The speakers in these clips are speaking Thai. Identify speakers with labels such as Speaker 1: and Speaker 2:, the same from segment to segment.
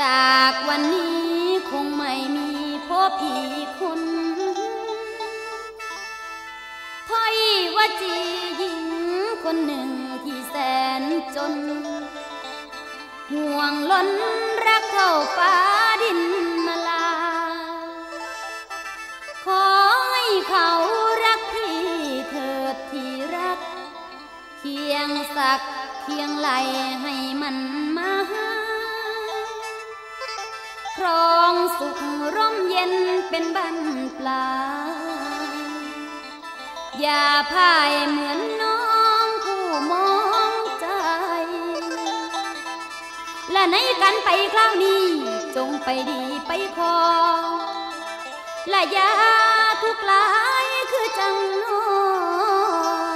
Speaker 1: จากวันนี้คงไม่มีพบอีกคนถ้อยว่าจีหญิงคนหนึ่งที่แสนจน ห่วงล้นรักเท่าฟ้าดินมาลา ขอให้เขารักที่เธอที่รัก เคียงสักเคียงไหลให้มันมาหา ครองสุขร่มเย็นเป็นบ้านปลาย อย่าพ่ายเหมือนน้องผู้มองใจ และในกันไปคราวนี้ จงไปดีไปคอ และยาทุกข์ลายคือจังน้อ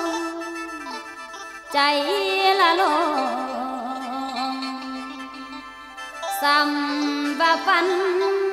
Speaker 1: ง ใจละลอง sầm và văn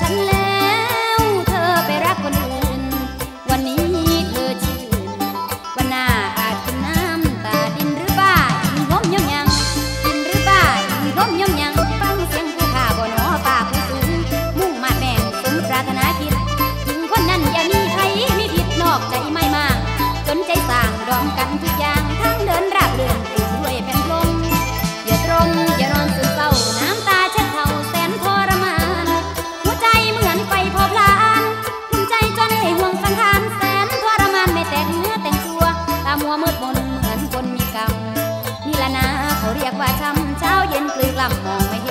Speaker 1: Sánh dân คือ làm mòn mày